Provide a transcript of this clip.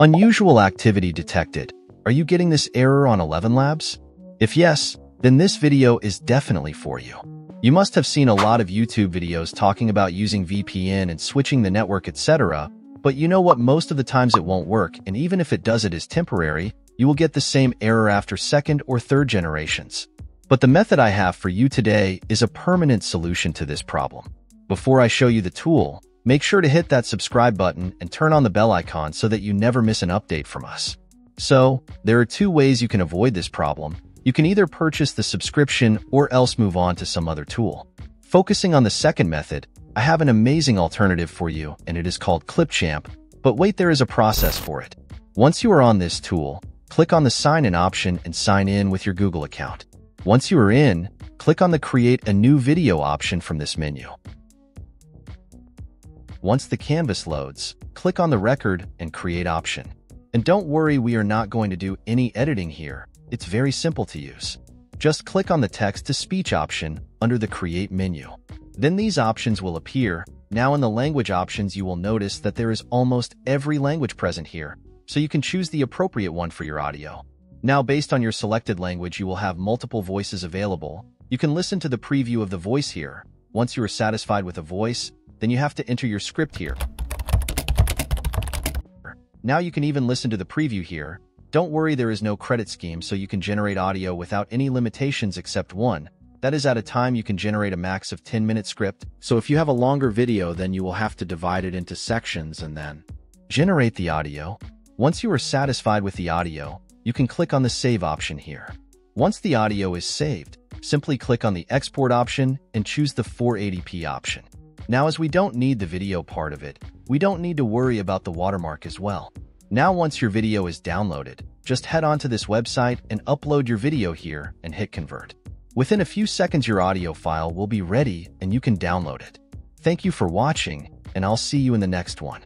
Unusual activity detected. Are you getting this error on 11 Labs? If yes, then this video is definitely for you. You must have seen a lot of YouTube videos talking about using VPN and switching the network, etc., but you know what, most of the times it won't work, and even if it does it is temporary, you will get the same error after second or third generations. But the method I have for you today is a permanent solution to this problem. Before I show you the tool, make sure to hit that subscribe button and turn on the bell icon so that you never miss an update from us. So, there are two ways you can avoid this problem. You can either purchase the subscription or else move on to some other tool. Focusing on the second method, I have an amazing alternative for you and it is called Clipchamp, but wait there is a process for it. Once you are on this tool, click on the sign in option and sign in with your Google account. Once you are in, click on the create a new video option from this menu. Once the canvas loads, click on the record and create option. And don't worry, we are not going to do any editing here. It's very simple to use. Just click on the text-to-speech option under the create menu. Then these options will appear. Now in the language options, you will notice that there is almost every language present here, so you can choose the appropriate one for your audio. Now, based on your selected language, you will have multiple voices available. You can listen to the preview of the voice here. Once you are satisfied with a voice, then you have to enter your script here. Now you can even listen to the preview here. Don't worry, there is no credit scheme, so you can generate audio without any limitations except one. That is at a time you can generate a max of 10-minute script, so if you have a longer video, then you will have to divide it into sections and then generate the audio. Once you are satisfied with the audio, you can click on the Save option here. Once the audio is saved, simply click on the Export option and choose the 480p option. Now as we don't need the video part of it, we don't need to worry about the watermark as well. Now once your video is downloaded, just head on to this website and upload your video here and hit convert. Within a few seconds your audio file will be ready and you can download it. Thank you for watching, and I'll see you in the next one.